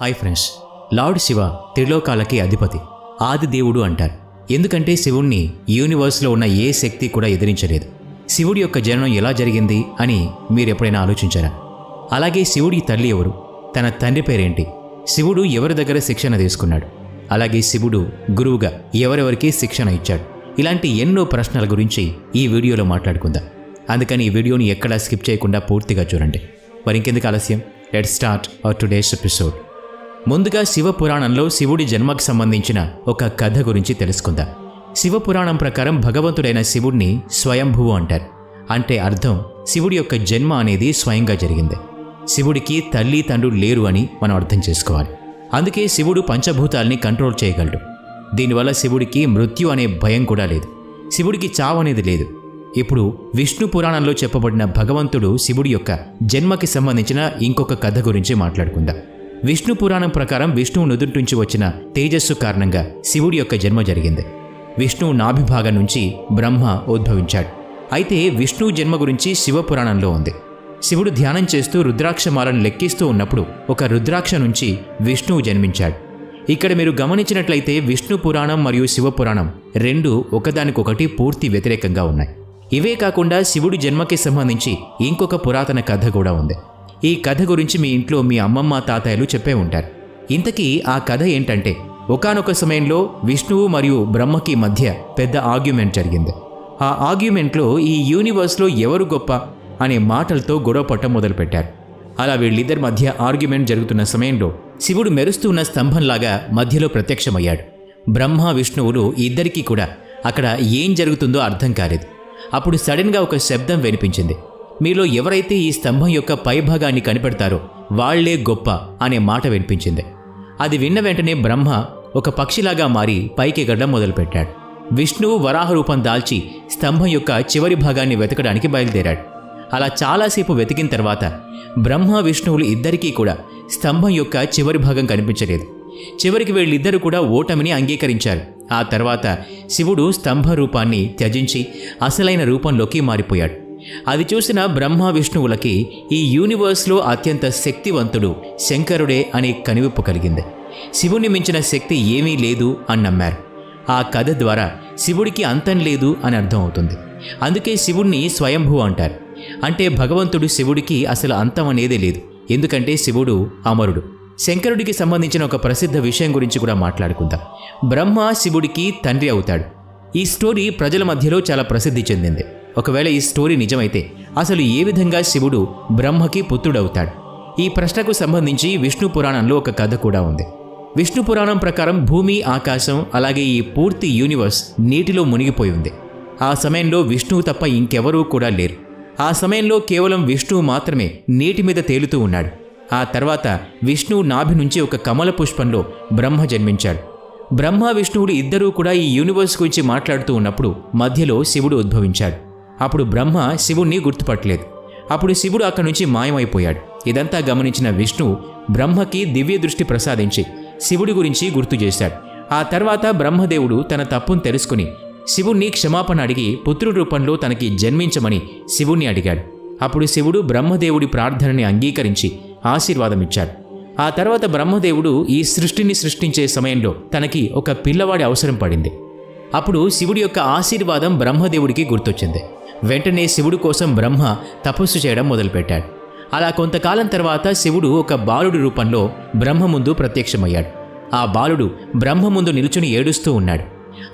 Hi friends lord Shiva త్రిలోకాలకి అధిపతి. ఆది దేవుడు అంటారు. ఎందుకంటే శివుణ్ణి యూనివర్స్లో ఉన్న ఏ శక్తి కూడా ఎదిరించలేదు. శివుడి యొక్క జననం ఎలా జరిగింది అని మీరు ఎప్పుడైనా ఆలోచించారా? అలాగే శివుడి తల్లి ఎవరు? తన తండ్రి పేరేంటి? శివుడు ఎవరి దగ్గర శిక్షణ తీసుకున్నాడు? అలాగే శివుడు గురువుగా ఎవరెవరికి శిక్షణ ఇచ్చాడు? ఇలాంటి ఎన్నో ప్రశ్నల గురించి ఈ వీడియోలో మాట్లాడుకుందాం. అందుకని ఈ వీడియోని ఎక్కడా స్కిప్ చేయకుండా పూర్తిగా చూడండి. మరి ఇంకెందుకు ఆలస్యం? Let start our today's episode. ముందుగా శివ పురాణంలో శివుడి జన్మకు సంబంధించిన ఒక కథ గురించి తెలుసుకుందాం. శివ పురాణం ప్రకారం భగవంతుడైన శివుడిని స్వయంభువు అంటారు. అంటే అర్థం శివుడి యొక్క జన్మ అనేది స్వయంగా జరిగింది. శివుడికి తల్లి తండ్రులు లేరు అని మనం అర్థం చేసుకోవాలి. అందుకే శివుడు పంచభూతాల్ని కంట్రోల్ చేయగలడు. దీనివల్ల శివుడికి మృత్యు అనే భయం కూడా లేదు. శివుడికి చావు అనేది లేదు. ఇప్పుడు విష్ణు పురాణంలో చెప్పబడిన భగవంతుడు శివుడి యొక్క జన్మకి సంబంధించిన ఇంకొక కథ గురించి మాట్లాడుకుందాం. విష్ణు పురాణం ప్రకారం విష్ణువు నుదుటి వచ్చిన తేజస్సు కారణంగా శివుడి యొక్క జన్మ జరిగింది. విష్ణువు నాభిభాగం నుంచి బ్రహ్మ ఉద్భవించాడు. అయితే విష్ణువు జన్మ గురించి శివ పురాణంలో ఉంది. శివుడు ధ్యానం చేస్తూ రుద్రాక్షమాలను లెక్కిస్తూ ఉన్నప్పుడు ఒక రుద్రాక్ష నుంచి విష్ణువు జన్మించాడు. ఇక్కడ మీరు గమనించినట్లయితే విష్ణు పురాణం మరియు శివ పురాణం రెండు ఒకదానికొకటి పూర్తి వ్యతిరేకంగా ఉన్నాయి. ఇవే కాకుండా శివుడి జన్మకి సంబంధించి ఇంకొక పురాతన కథ కూడా ఉంది. ఈ కథ గురించి మీ ఇంట్లో మీ అమ్మమ్మ తాతయ్యలు చెప్పే ఉంటారు. ఇంతకీ ఆ కథ ఏంటంటే ఒకానొక సమయంలో విష్ణువు మరియు బ్రహ్మకి మధ్య పెద్ద ఆర్గ్యుమెంట్ జరిగింది. ఆ ఆర్గ్యుమెంట్లో ఈ యూనివర్స్లో ఎవరు గొప్ప అనే మాటలతో గొడవ పట్టం మొదలుపెట్టారు. అలా వీళ్ళిద్దరి మధ్య ఆర్గ్యుమెంట్ జరుగుతున్న సమయంలో శివుడు మెరుస్తున్న స్తంభంలాగా మధ్యలో ప్రత్యక్షమయ్యాడు. బ్రహ్మ విష్ణువులు ఇద్దరికీ కూడా అక్కడ ఏం జరుగుతుందో అర్థం కాలేదు. అప్పుడు సడన్గా ఒక శబ్దం వినిపించింది. మీలో ఎవరైతే ఈ స్తంభం యొక్క పైభాగాన్ని కనిపెడతారో వాళ్ళే గొప్ప అనే మాట వినిపించింది. అది విన్న వెంటనే బ్రహ్మ ఒక పక్షిలాగా మారి పైకెగడం మొదలుపెట్టాడు. విష్ణువు వరాహ రూపం దాల్చి స్తంభం యొక్క చివరి భాగాన్ని వెతకడానికి బయలుదేరాడు. అలా చాలాసేపు వెతికిన తర్వాత బ్రహ్మ విష్ణువులు ఇద్దరికీ కూడా స్తంభం యొక్క చివరి భాగం కనిపించలేదు. చివరికి వీళ్ళిద్దరూ కూడా ఓటమిని అంగీకరించారు. ఆ తర్వాత శివుడు స్తంభ రూపాన్ని త్యజించి అసలైన రూపంలోకి మారిపోయాడు. అది చూసిన బ్రహ్మ విష్ణువులకి ఈ యూనివర్స్లో అత్యంత శక్తివంతుడు శంకరుడే అనే కనివిప్పు కలిగింది. శివుణ్ణి మించిన శక్తి ఏమీ లేదు అని నమ్మారు. ఆ కథ ద్వారా శివుడికి అంతం లేదు అని అర్థం అవుతుంది. అందుకే శివుణ్ణి స్వయంభూ అంటారు. అంటే భగవంతుడు శివుడికి అసలు అంతం అనేదే లేదు. ఎందుకంటే శివుడు అమరుడు. శంకరుడికి సంబంధించిన ఒక ప్రసిద్ధ విషయం గురించి కూడా మాట్లాడుకుందాం. బ్రహ్మ శివుడికి తండ్రి అవుతాడు. ఈ స్టోరీ ప్రజల మధ్యలో చాలా ప్రసిద్ధి చెందింది. ఒకవేళ ఈ స్టోరీ నిజమైతే అసలు ఏ విధంగా శివుడు బ్రహ్మకి పుత్రుడవుతాడు? ఈ ప్రశ్నకు సంబంధించి విష్ణు పురాణంలో ఒక కథ కూడా ఉంది. విష్ణు పురాణం ప్రకారం భూమి ఆకాశం అలాగే ఈ పూర్తి యూనివర్స్ నీటిలో మునిగిపోయి ఉంది. ఆ సమయంలో విష్ణువు తప్ప ఇంకెవరూ కూడా లేరు. ఆ సమయంలో కేవలం విష్ణువు మాత్రమే నీటి మీద తేలుతూ ఉన్నాడు. ఆ తర్వాత విష్ణువు నాభి నుంచి ఒక కమల పుష్పంలో బ్రహ్మ జన్మించాడు. బ్రహ్మ విష్ణువుడు ఇద్దరూ కూడా ఈ యూనివర్స్ గురించి మాట్లాడుతూ ఉన్నప్పుడు మధ్యలో శివుడు ఉద్భవించాడు. అప్పుడు బ్రహ్మ శివుణ్ణి గుర్తుపట్టలేదు. అప్పుడు శివుడు అక్కడి నుంచి మాయమైపోయాడు. ఇదంతా గమనించిన విష్ణు బ్రహ్మకి దివ్య దృష్టి ప్రసాదించి శివుడి గురించి గుర్తు చేశాడు. ఆ తర్వాత బ్రహ్మదేవుడు తన తప్పును తెలుసుకుని శివుణ్ణి క్షమాపణ అడిగి పుత్రుడి రూపంలో తనకి జన్మించమని శివుణ్ణి అడిగాడు. అప్పుడు శివుడు బ్రహ్మదేవుడి ప్రార్థనని అంగీకరించి ఆశీర్వాదమిచ్చాడు. ఆ తర్వాత బ్రహ్మదేవుడు ఈ సృష్టిని సృష్టించే సమయంలో తనకి ఒక పిల్లవాడి అవసరం పడింది. అప్పుడు శివుడి యొక్క ఆశీర్వాదం బ్రహ్మదేవుడికి గుర్తొచ్చింది. వెంటనే శివుడు కోసం బ్రహ్మ తపస్సు చేయడం మొదలుపెట్టాడు. అలా కొంతకాలం తర్వాత శివుడు ఒక బాలుడి రూపంలో బ్రహ్మ ముందు ప్రత్యక్షమయ్యాడు. ఆ బాలుడు బ్రహ్మ ముందు నిలుచుని ఏడుస్తూ ఉన్నాడు.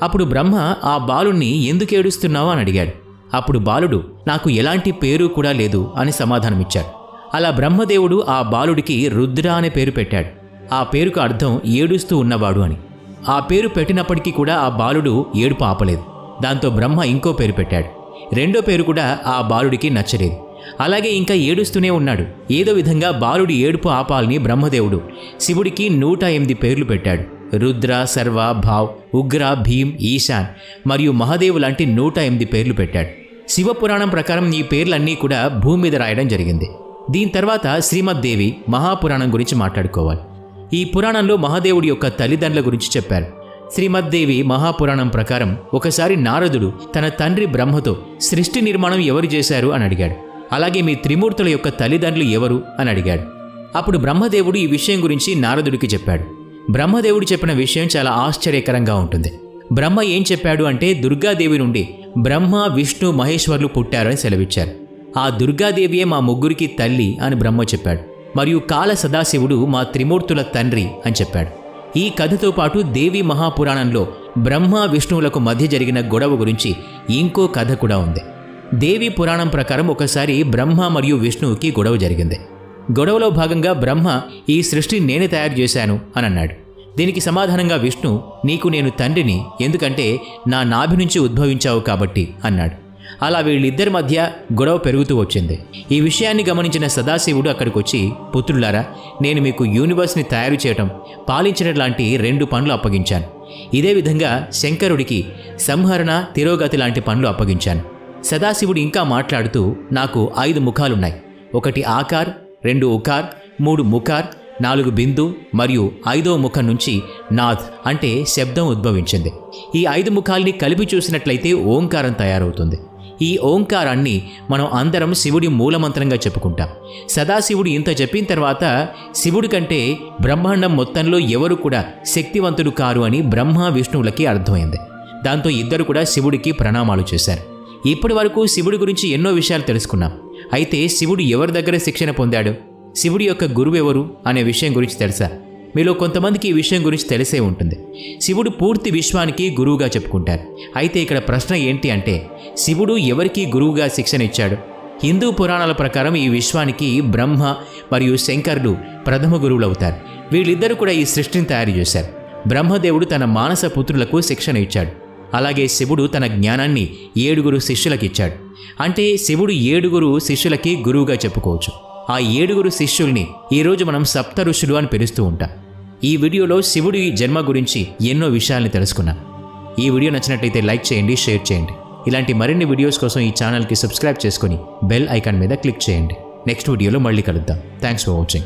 అప్పుడు బ్రహ్మ ఆ బాలుణ్ణి ఎందుకు ఏడుస్తున్నావు? అని అడిగాడు. అప్పుడు బాలుడు నాకు ఎలాంటి పేరు కూడా లేదు అని సమాధానమిచ్చాడు. అలా బ్రహ్మదేవుడు ఆ బాలుడికి రుద్ర అనే పేరు పెట్టాడు. ఆ పేరుకు అర్థం ఏడుస్తూ ఉన్నవాడు అని. ఆ పేరు పెట్టినప్పటికీ కూడా ఆ బాలుడు ఏడుపు ఆపలేదు. దాంతో బ్రహ్మ ఇంకో పేరు పెట్టాడు. రెండో పేరు కూడా ఆ బాలుడికి నచ్చలేదు. అలాగే ఇంకా ఏడుస్తూనే ఉన్నాడు. ఏదో విధంగా బాలుడి ఏడుపు ఆపాలని బ్రహ్మదేవుడు శివుడికి నూట ఎనిమిది పేర్లు పెట్టాడు. రుద్ర సర్వ భావ్ ఉగ్ర భీమ్ ఈశాన్ మరియు మహాదేవు లాంటి నూట ఎనిమిది పేర్లు పెట్టాడు. శివపురాణం ప్రకారం ఈ పేర్లన్నీ కూడా భూమి మీద రాయడం జరిగింది. దీని తర్వాత శ్రీమద్దేవి మహాపురాణం గురించి మాట్లాడుకోవాలి. ఈ పురాణంలో మహాదేవుడి యొక్క తల్లిదండ్రుల గురించి చెప్పారు. శ్రీమద్దేవి మహాపురాణం ప్రకారం ఒకసారి నారదుడు తన తండ్రి బ్రహ్మతో సృష్టి నిర్మాణం ఎవరు చేశారు అని అడిగాడు. అలాగే మీ త్రిమూర్తుల యొక్క తల్లిదండ్రులు ఎవరు అని అడిగాడు. అప్పుడు బ్రహ్మదేవుడు ఈ విషయం గురించి నారదుడికి చెప్పాడు. బ్రహ్మదేవుడు చెప్పిన విషయం చాలా ఆశ్చర్యకరంగా ఉంటుంది. బ్రహ్మ ఏం చెప్పాడు అంటే దుర్గాదేవి నుండి బ్రహ్మ విష్ణు మహేశ్వర్లు పుట్టారని సెలవిచ్చారు. ఆ దుర్గాదేవియే మా ముగ్గురికి తల్లి అని బ్రహ్మ చెప్పాడు. మరియు కాల సదాశివుడు మా త్రిమూర్తుల తండ్రి అని చెప్పాడు. ఈ కథతో పాటు దేవి మహాపురాణంలో బ్రహ్మ విష్ణువులకు మధ్య జరిగిన గొడవ గురించి ఇంకో కథ కూడా ఉంది. దేవి పురాణం ప్రకారం ఒకసారి బ్రహ్మ మరియు విష్ణువుకి గొడవ జరిగింది. గొడవలో భాగంగా బ్రహ్మ ఈ సృష్టి నేనే తయారు చేశాను అని అన్నాడు. దీనికి సమాధానంగా విష్ణు నీకు నేను తండ్రిని ఎందుకంటే నా నాభి నుంచి ఉద్భవించావు కాబట్టి అన్నాడు. అలా వీళ్ళిద్దరి మధ్య గొడవ పెరుగుతూ వచ్చింది. ఈ విషయాన్ని గమనించిన సదాశివుడు అక్కడికి వచ్చి పుత్రులారా నేను మీకు యూనివర్స్ని తయారు చేయటం పాలించడం లాంటి రెండు పనులు అప్పగించాను. ఇదే విధంగా శంకరుడికి సంహరణ తిరోగతి లాంటి పనులు అప్పగించాను. సదాశివుడు ఇంకా మాట్లాడుతూ నాకు ఐదు ముఖాలున్నాయి. ఒకటి ఆకార్ రెండు ఉకార్ మూడు ముఖార్ నాలుగు బిందు మరియు ఐదో ముఖం నుంచి నాథ్ అంటే శబ్దం ఉద్భవించింది. ఈ ఐదు ముఖాల్ని కలిపి చూసినట్లయితే ఓంకారం తయారవుతుంది. ఈ ఓంకారాన్ని మనం అందరం శివుడి మూలమంత్రంగా చెప్పుకుంటాం. సదాశివుడు ఇంత చెప్పిన తర్వాత శివుడి కంటే బ్రహ్మాండం మొత్తంలో ఎవరు కూడా శక్తివంతుడు కారు అని బ్రహ్మ విష్ణువులకి అర్థమైంది. దాంతో ఇద్దరు కూడా శివుడికి ప్రణామాలు చేశారు. ఇప్పటి వరకు శివుడి గురించి ఎన్నో విషయాలు తెలుసుకున్నాం. అయితే శివుడు ఎవరి దగ్గర శిక్షణ పొందాడు? శివుడి యొక్క గురువు ఎవరు అనే విషయం గురించి తెలుసా? మీలో కొంతమందికి ఈ విషయం గురించి తెలిసే ఉంటుంది. శివుడు పూర్తి విశ్వానికి గురువుగా చెప్పుకుంటారు. అయితే ఇక్కడ ప్రశ్న ఏంటి అంటే శివుడు ఎవరికి గురువుగా శిక్షణ ఇచ్చాడు? హిందూ పురాణాల ప్రకారం ఈ విశ్వానికి బ్రహ్మ మరియు శంకర్లు ప్రథమ గురువులు అవుతారు. వీళ్ళిద్దరూ కూడా ఈ సృష్టిని తయారు చేశారు. బ్రహ్మదేవుడు తన మానస పుత్రులకు శిక్షణ ఇచ్చాడు. అలాగే శివుడు తన జ్ఞానాన్ని ఏడుగురు శిష్యులకు ఇచ్చాడు. అంటే శివుడు ఏడుగురు శిష్యులకి గురువుగా చెప్పుకోవచ్చు. ఆ ఏడుగురు శిష్యుల్ని ఈరోజు మనం సప్త ఋషులు అని పిలుస్తూ ఉంటాం. ఈ వీడియోలో శివుడి జన్మ గురించి ఎన్నో విషయాల్ని తెలుసుకున్నాం. ఈ వీడియో నచ్చినట్లయితే లైక్ చేయండి షేర్ చేయండి. ఇలాంటి మరిన్ని వీడియోస్ కోసం ఈ ఛానల్కి సబ్స్క్రైబ్ చేసుకొని బెల్ ఐకాన్ మీద క్లిక్ చేయండి. నెక్స్ట్ వీడియోలో మళ్ళీ కలుద్దాం. Thanks for watching.